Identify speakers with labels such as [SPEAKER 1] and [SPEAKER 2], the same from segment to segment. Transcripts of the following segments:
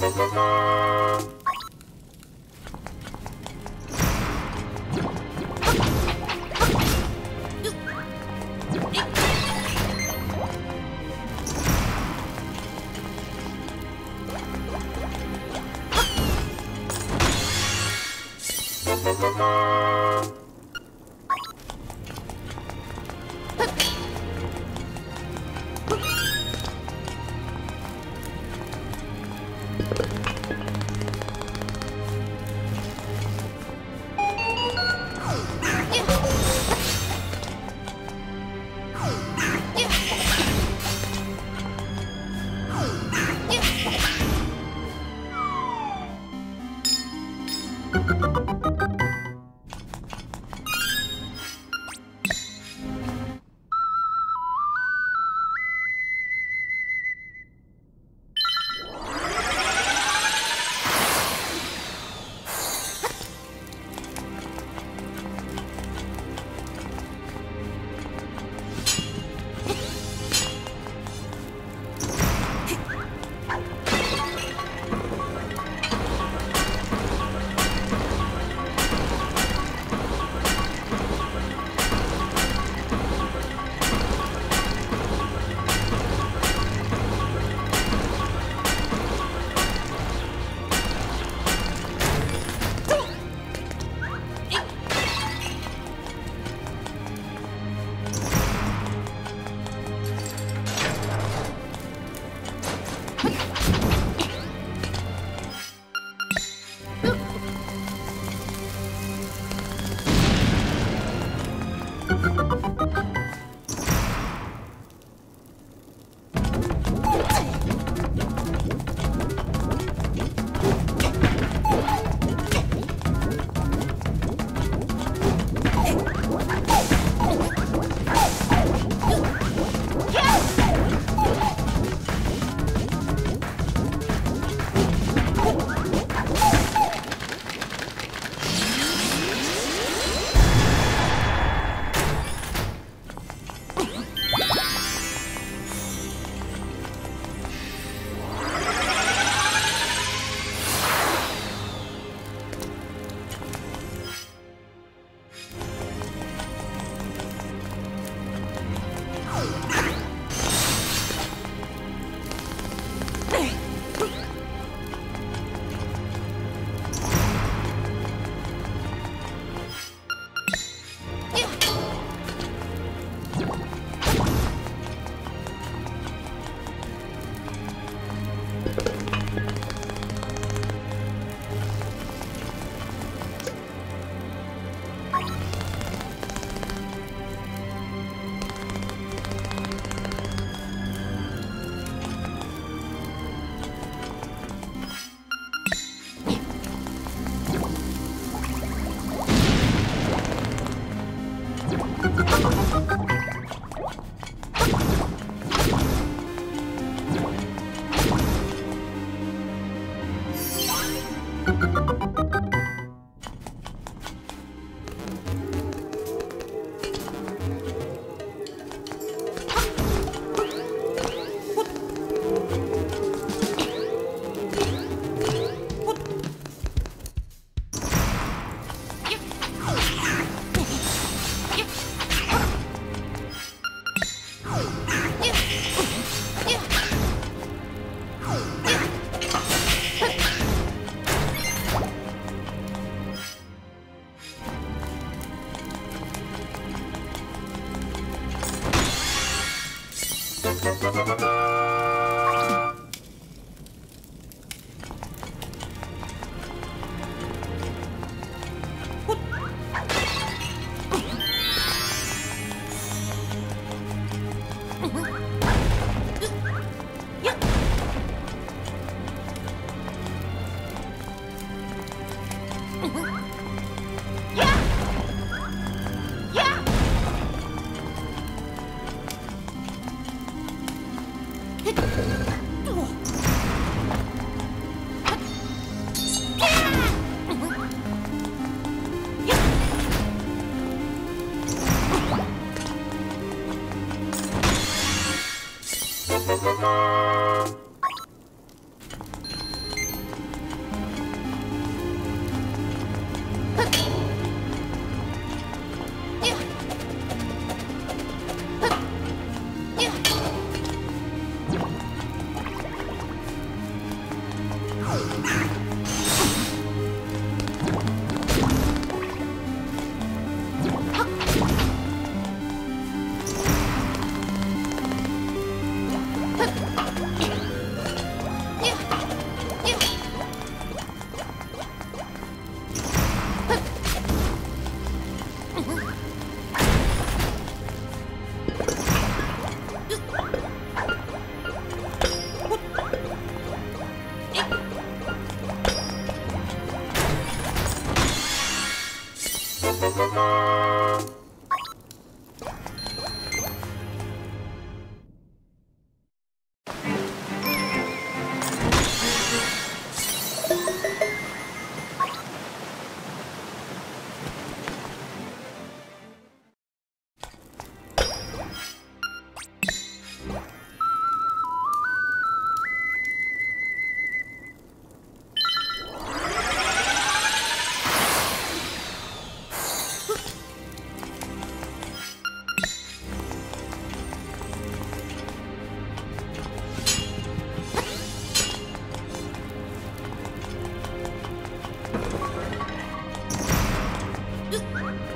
[SPEAKER 1] Música Thank you. Thank you. Música Huh.
[SPEAKER 2] Thank you.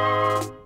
[SPEAKER 2] thank you